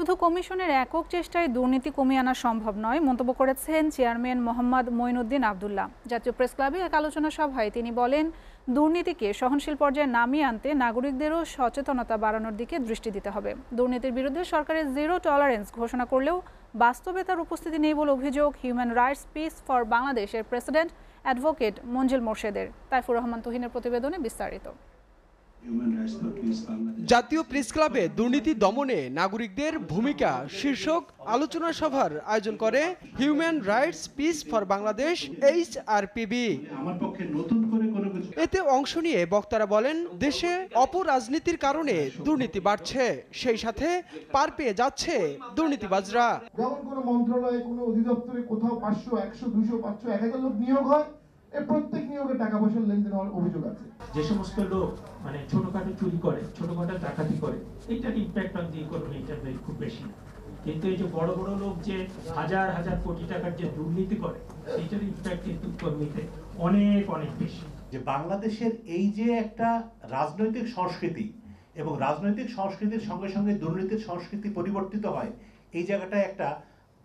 শুধু কমিশনের একক চেষ্টায় দুর্নীতি কমিয়ে আনা সম্ভব নয়, মন্তব্য করেছেন চেয়ারম্যান মোহাম্মদ মঈনুদ্দিন আবদুল্লাহ। জাতীয় প্রেস ক্লাবে এক আলোচনা সভায় তিনি বলেন, দুর্নীতিকে সহনশীল পর্যায়ে নামিয়ে আনতে নাগরিকদেরও সচেতনতা বাড়ানোর দিকে দৃষ্টি দিতে হবে। দুর্নীতির বিরুদ্ধে সরকারের জিরো টলারেন্স ঘোষণা করলেও বাস্তবে তার উপস্থিতি নেই বলে অভিযোগ হিউম্যান রাইটস, পিস ফর বাংলাদেশের প্রেসিডেন্ট অ্যাডভোকেট মঞ্জিল মোর্শেদের। তাইফুর রহমান তুহিনের প্রতিবেদনে বিস্তারিত। জাতীয় প্রেস ক্লাবে দুর্নীতি দমনে নাগরিকদের ভূমিকা শীর্ষক আলোচনা সভার আয়োজন করে human rights peace for Bangladesh H R PB আমার পক্ষে নতুন করে কোনো কিছু এতে অংশ নিয়ে বক্তারা বলেন দেশে অপরাজনীতির কারণে দুর্নীতি বাড়ছে সেই সাথে পার পেয়ে যাচ্ছে দুর্নীতিবাজরা। যেমন কোনো মন্ত্রণালয়ে কোনো অধিদপ্তরে কোথাও পাঁচশো একশো দুশো পাঁচশো এক হাজার লোক নিয়োগ হয় এর প্রত্যেক নিয়োগে টাকা পয়সার লেনদেন হওয়ার অভিযোগ আছে। যে সমস্ত লোক মানে ছোটখাটো চুরি করে ছোটখাটো ডাকাতি করে এইটার ইম্প্যাক্ট অন দি ইকোনমি খুব বেশি না। কিন্তু এই যে বড় বড় লোক যে হাজার হাজার কোটি টাকার যে দুর্নীতি করে এইটার ইম্প্যাক্ট কিন্তু ইকোনমিতে অনেক অনেক বেশি। যে বাংলাদেশের এই যে একটা রাজনৈতিক সংস্কৃতি এবং রাজনৈতিক সংস্কৃতির সঙ্গে সঙ্গে দুর্নীতির সংস্কৃতি পরিবর্তিত হয় এই জায়গাটায় একটা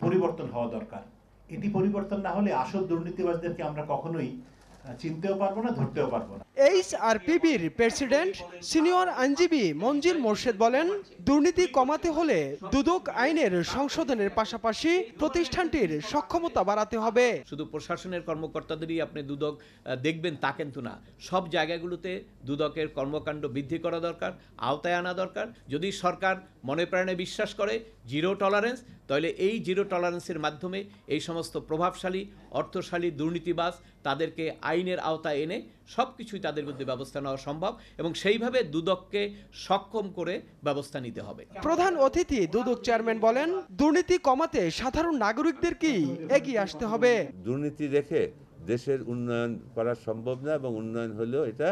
পরিবর্তন হওয়া দরকার। এটি পরিবর্তন না হলে আসল দুর্নীতিবাজদেরকে আমরা কখনোই চিনতেও পারব না ধরতেও পারব না। এইচ আর পিবির প্রেসিডেন্ট সিনিয়র আইনজীবী মঞ্জিল মোর্শেদ বলেন দুর্নীতি কমাতে হলে দুদক আইনের সংশোধনের পাশাপাশি প্রতিষ্ঠানটির সক্ষমতা বাড়াতে হবে। শুধু প্রশাসনের কর্মকর্তাদেরই আপনি দুদক দেখবেন তা কিন্তু না। সব জায়গাগুলোতে দুদকের কর্মকাণ্ড বৃদ্ধি করা দরকার আওতায় আনা দরকার। যদি সরকার মনে প্রাণে বিশ্বাস করে জিরো টলারেন্স তাহলে এই জিরো টলারেন্সের মাধ্যমে এই সমস্ত প্রভাবশালী অর্থশালী দুর্নীতিবাজ তাদেরকে আইনের আওতায় এনে সব কিছুই তাদের বিরুদ্ধে ব্যবস্থা নেওয়া সম্ভব এবং সেইভাবে দুদককে সক্ষম করে ব্যবস্থা নিতে হবে। প্রধান অতিথি দুদক চেয়ারম্যান বলেন দুর্নীতি কমাতে সাধারণ নাগরিকদেরকেই এগিয়ে আসতে হবে? দুর্নীতি রেখে দেশের উন্নয়ন করা সম্ভব না এবং উন্নয়ন হলেও এটা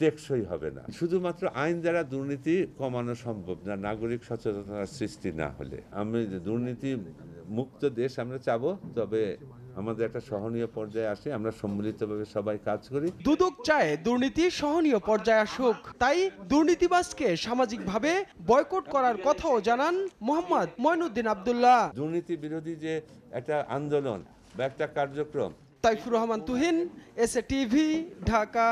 টেকসই হবে না। শুধুমাত্র আইন দ্বারা দুর্নীতি কমানো সম্ভব না নাগরিক সচেতনতার সৃষ্টি না হলে। আমি দুর্নীতি মুক্ত দেশ আমরা চাবো তবে আমাদের একটা সহনীয় পর্যায়ে আসে আমরা সম্মিলিতভাবে সবাই কাজ করি। দুদক চায় দুর্নীতি সহনীয় পর্যায়ে আসুক। তাই দুর্নীতিবাজকে সামাজিকভাবে বয়কট করার কথাও জানান মোহাম্মদ ময়নুদ্দিন আবদুল্লাহ। দুর্নীতি বিরোধী যে একটা আন্দোলন বা একটা কার্যক্রম তাইফুর রহমান তুহিন এস টিভি ঢাকা।